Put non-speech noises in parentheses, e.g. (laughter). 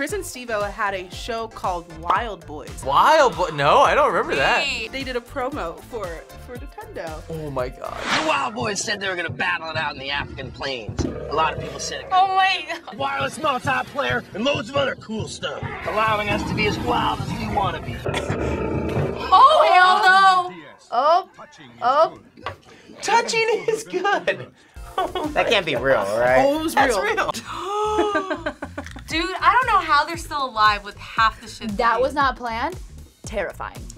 Chris and Steve-O had a show called Wildboyz. Wild Boy. No, I don't remember that. They did a promo for for Nintendo. Oh my god. The Wildboyz said they were gonna battle it out in the African plains. A lot of people said it. Oh my Wireless multiplayer and loads of other cool stuff, allowing us to be as wild as we want to be. Oh hell no! Oh, oh, Touching is good. That can't be real, (laughs) right? Oh, it was That's real. real. (laughs) Dude, I don't know how they're still alive with half the shit. that was not planned. Terrifying.